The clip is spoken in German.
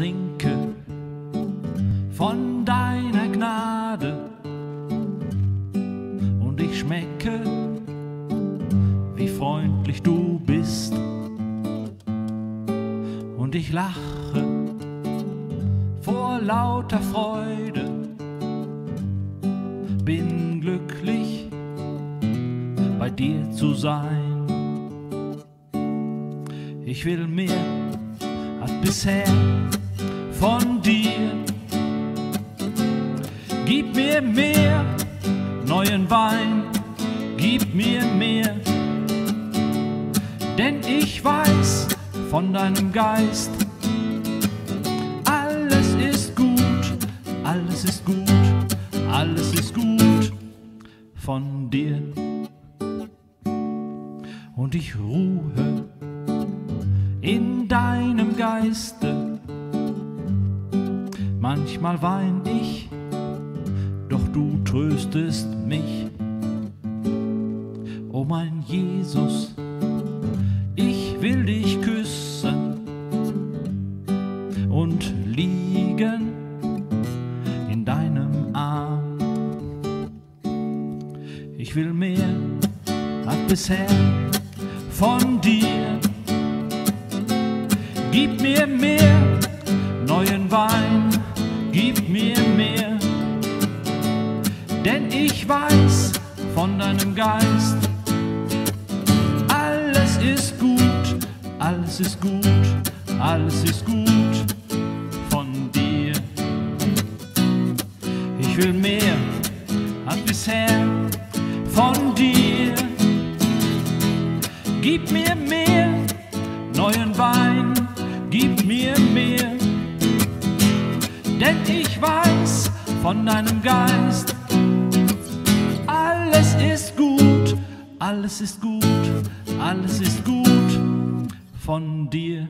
trinke von deiner Gnade und ich schmecke, wie freundlich du bist. Und ich lache vor lauter Freude, bin glücklich, bei dir zu sein. Ich will mehr als bisher von dir. Gib mir mehr neuen Wein, gib mir mehr, denn ich weiß von deinem Geist, alles ist gut, alles ist gut, alles ist gut von dir. Und ich ruhe in deinem Geiste. Manchmal wein ich, doch du tröstest mich. O mein Jesus, ich will dich küssen und liegen in deinem Arm. Ich will mehr als bisher von dir. Gib mir mehr neuen Wein, Geist, alles ist gut, alles ist gut, alles ist gut von dir. Ich will mehr als bisher von dir. Gib mir mehr neuen Wein, gib mir mehr, denn ich weiß von deinem Geist, alles ist gut, alles ist gut, alles ist gut von dir.